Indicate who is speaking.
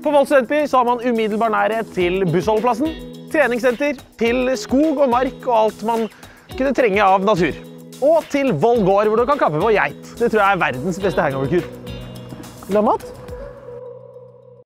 Speaker 1: På Vold studentby så har man umiddelbar nærhet til bussholdeplassen, treningssenter, til skog og mark og alt man kunne trenge av natur. Og til Vold gård, hvor du kan kappe på geit. Det tror jeg er verdens beste hangover-kur. Vil du ha mat?